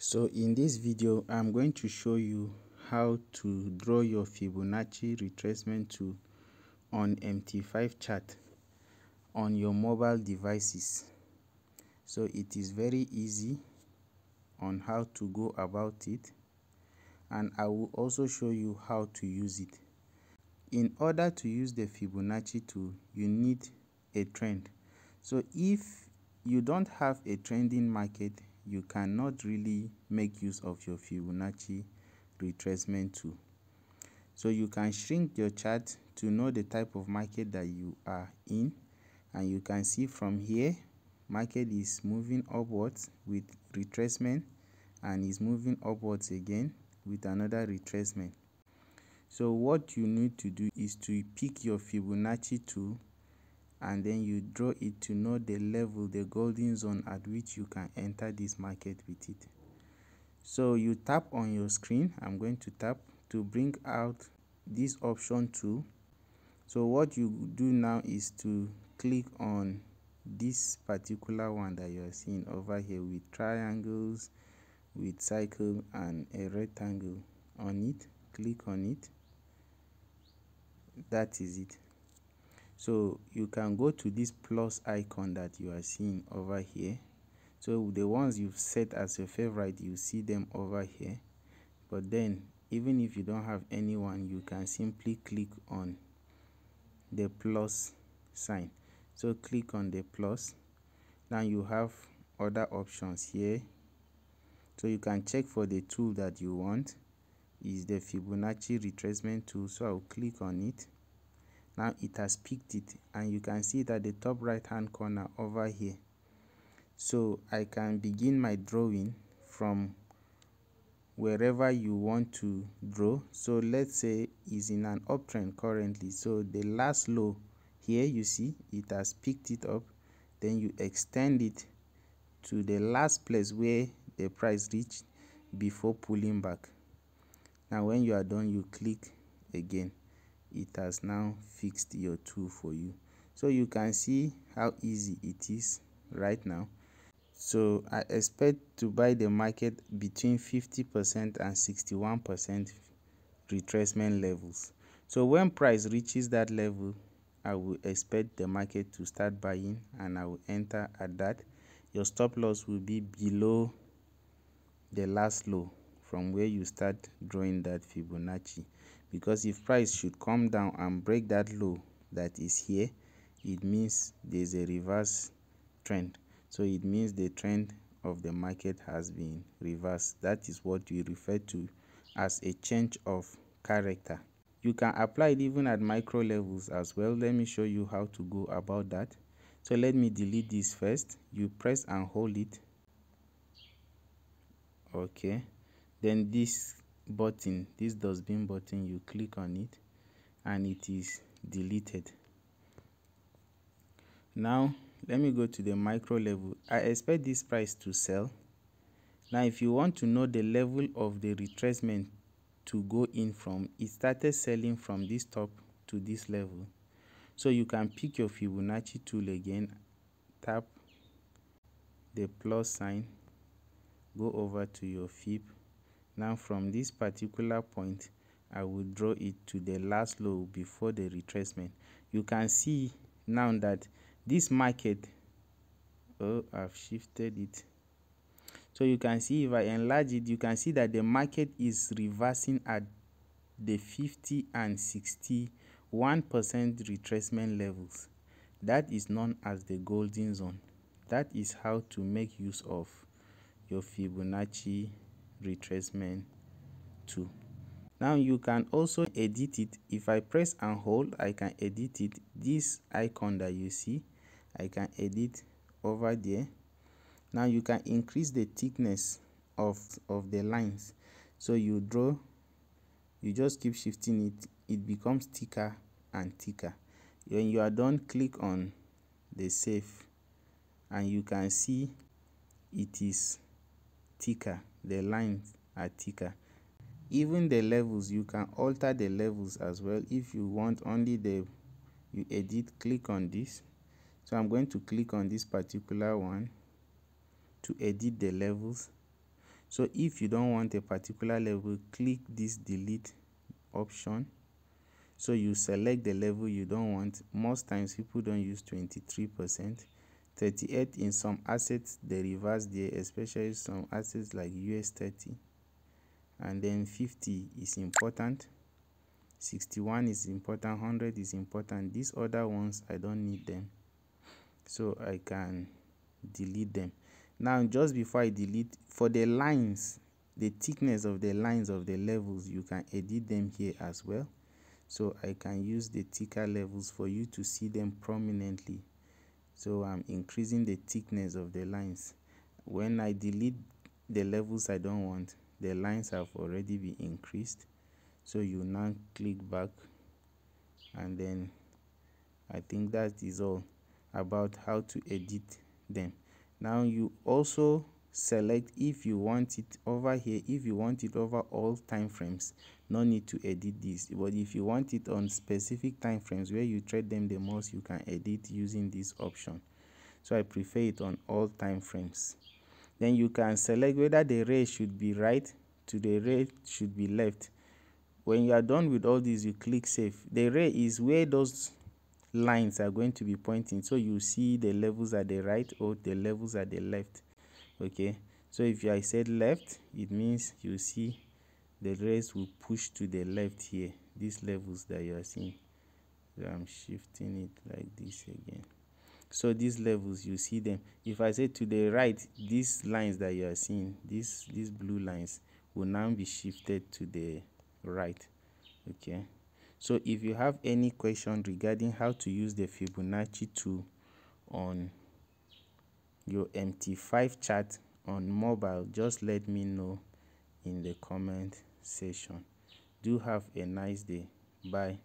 So in this video, I'm going to show you how to draw your Fibonacci retracement tool on MT5 chart on your mobile devices. So it is very easy on how to go about it and I will also show you how to use it. In order to use the Fibonacci tool, you need a trend. So if you don't have a trending market, you cannot really make use of your Fibonacci retracement tool. So you can shrink your chart to know the type of market that you are in and you can see from here market is moving upwards with retracement and is moving upwards again with another retracement. So what you need to do is to pick your Fibonacci tool and then you draw it to know the level the golden zone at which you can enter this market with it. So you tap on your screen i'm going to tap to bring out this option tool so what you do now is to click on this particular one that you are seeing over here with triangles with cycle and a rectangle on it. Click on it. That is it so you can go to this plus icon that you are seeing over here. So the ones you've set as your favorite you see them over here. But then even if you don't have anyone you can simply click on the plus sign. So click on the plus. Now you have other options here. So you can check for the tool that you want. Is the Fibonacci retracement tool. So I'll click on it now it has picked it and you can see that the top right hand corner over here. So I can begin my drawing from wherever you want to draw. So let's say is in an uptrend currently. So the last low here you see it has picked it up. Then you extend it to the last place where the price reached before pulling back. Now when you are done you click again it has now fixed your tool for you. So you can see how easy it is right now. So i expect to buy the market between 50 percent and 61 percent retracement levels. So when price reaches that level i will expect the market to start buying and i will enter at that. Your stop loss will be below the last low from where you start drawing that fibonacci because if price should come down and break that low that is here it means there's a reverse trend. So it means the trend of the market has been reversed. That is what we refer to as a change of character. You can apply it even at micro levels as well. Let me show you how to go about that. So let me delete this first. You press and hold it. Okay. Then this button this dustbin button you click on it and it is deleted. Now let me go to the micro level. I expect this price to sell. Now if you want to know the level of the retracement to go in from it started selling from this top to this level. So you can pick your fibonacci tool again tap the plus sign go over to your fib now from this particular point I will draw it to the last low before the retracement. You can see now that this market oh I've shifted it. So you can see if I enlarge it you can see that the market is reversing at the 50 and 61 percent retracement levels. That is known as the golden zone. That is how to make use of your Fibonacci retracement tool. Now you can also edit it. If I press and hold, I can edit it. This icon that you see, I can edit over there. Now you can increase the thickness of, of the lines. So you draw, you just keep shifting it, it becomes thicker and thicker. When you are done, click on the save and you can see it is thicker the lines are thicker. Even the levels you can alter the levels as well. If you want only the you edit click on this. So i'm going to click on this particular one to edit the levels. So if you don't want a particular level click this delete option. So you select the level you don't want. Most times people don't use 23 percent 38 in some assets they reverse there especially some assets like us 30 and then 50 is important 61 is important 100 is important. These other ones i don't need them. So i can delete them. Now just before i delete for the lines the thickness of the lines of the levels you can edit them here as well. So i can use the thicker levels for you to see them prominently so i'm increasing the thickness of the lines. When i delete the levels i don't want the lines have already been increased. So you now click back and then i think that is all about how to edit them. Now you also select if you want it over here if you want it over all time frames no need to edit this. But if you want it on specific time frames where you trade them the most you can edit using this option. So i prefer it on all time frames. Then you can select whether the ray should be right to the ray should be left. When you are done with all these you click save. The ray is where those lines are going to be pointing. So you see the levels at the right or the levels at the left okay so if i said left it means you see the rays will push to the left here. These levels that you are seeing so i'm shifting it like this again. So these levels you see them. If i say to the right these lines that you are seeing these these blue lines will now be shifted to the right. Okay so if you have any question regarding how to use the Fibonacci tool on your MT5 chart on mobile just let me know in the comment section. Do have a nice day. Bye